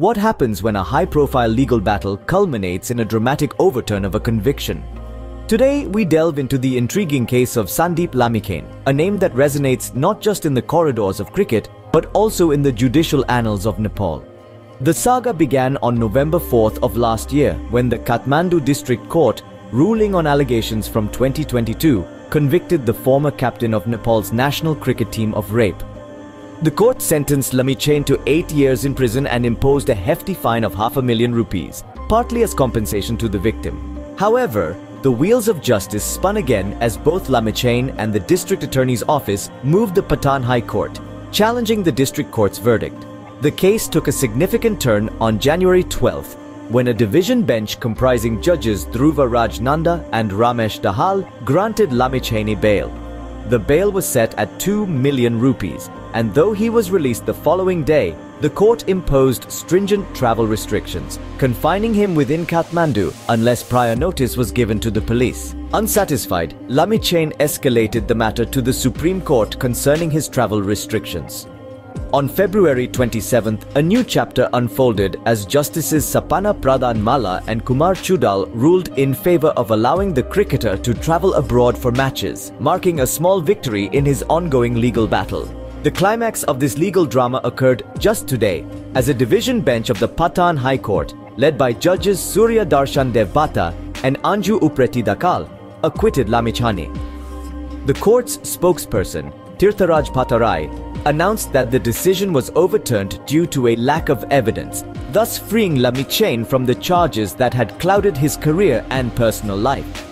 What happens when a high-profile legal battle culminates in a dramatic overturn of a conviction? Today, we delve into the intriguing case of Sandeep Lamichhane, a name that resonates not just in the corridors of cricket, but also in the judicial annals of Nepal. The saga began on November 4th of last year when the Kathmandu District Court, ruling on allegations from 2022, convicted the former captain of Nepal's national cricket team of rape. The court sentenced Lamichhane to eight years in prison and imposed a hefty fine of half a million rupees, partly as compensation to the victim. However, the wheels of justice spun again as both Lamichhane and the district attorney's office moved the Patan High Court, challenging the district court's verdict. The case took a significant turn on January 12th when a division bench comprising judges Dhruva Rajnanda and Ramesh Dahal granted Lamichhane bail. The bail was set at 2 million rupees, and though he was released the following day, the court imposed stringent travel restrictions, confining him within Kathmandu unless prior notice was given to the police. Unsatisfied, Lamichhane escalated the matter to the Supreme Court concerning his travel restrictions. On February 27th, a new chapter unfolded as Justices Sapana Pradhan Malla and Kumar Chudal ruled in favor of allowing the cricketer to travel abroad for matches, marking a small victory in his ongoing legal battle. The climax of this legal drama occurred just today as a division bench of the Patan High Court, led by judges Surya Darshan Dev Bhatta and Anju Uprety Dhakal, acquitted Lamichhane. The court's spokesperson, Tirtharaj Bhattarai, announced that the decision was overturned due to a lack of evidence, thus freeing Lamichhane from the charges that had clouded his career and personal life.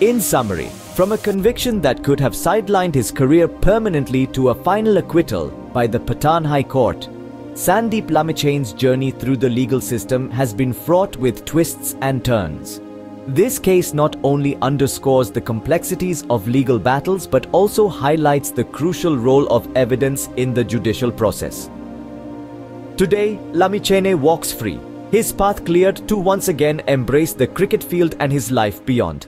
In summary, from a conviction that could have sidelined his career permanently to a final acquittal by the Patan High Court, Sandeep Lamichhane's journey through the legal system has been fraught with twists and turns. This case not only underscores the complexities of legal battles but also highlights the crucial role of evidence in the judicial process. Today, Lamichhane walks free, his path cleared to once again embrace the cricket field and his life beyond.